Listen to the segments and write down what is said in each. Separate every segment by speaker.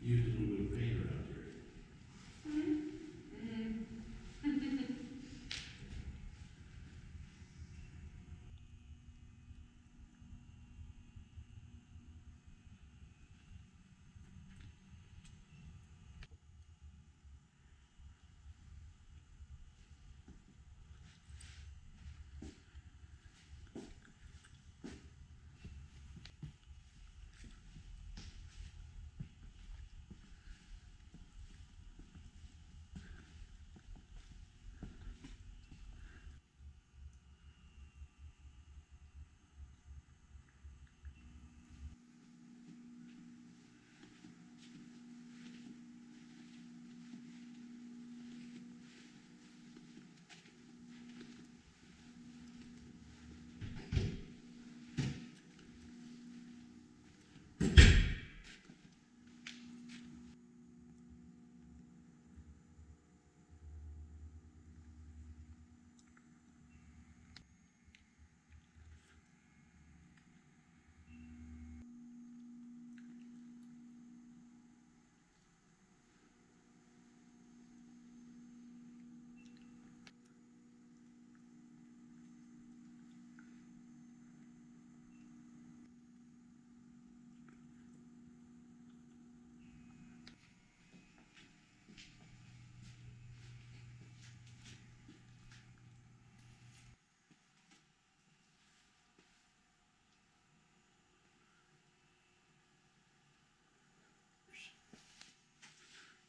Speaker 1: usually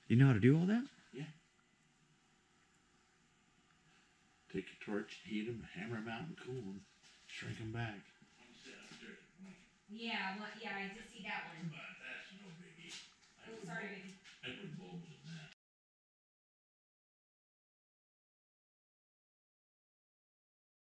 Speaker 1: You know how to do all that? Yeah.
Speaker 2: Take a torch, heat them, hammer them out, and cool them. Shrink them back.
Speaker 3: Yeah, well, yeah, I did see that one.
Speaker 4: Oh, sorry, baby.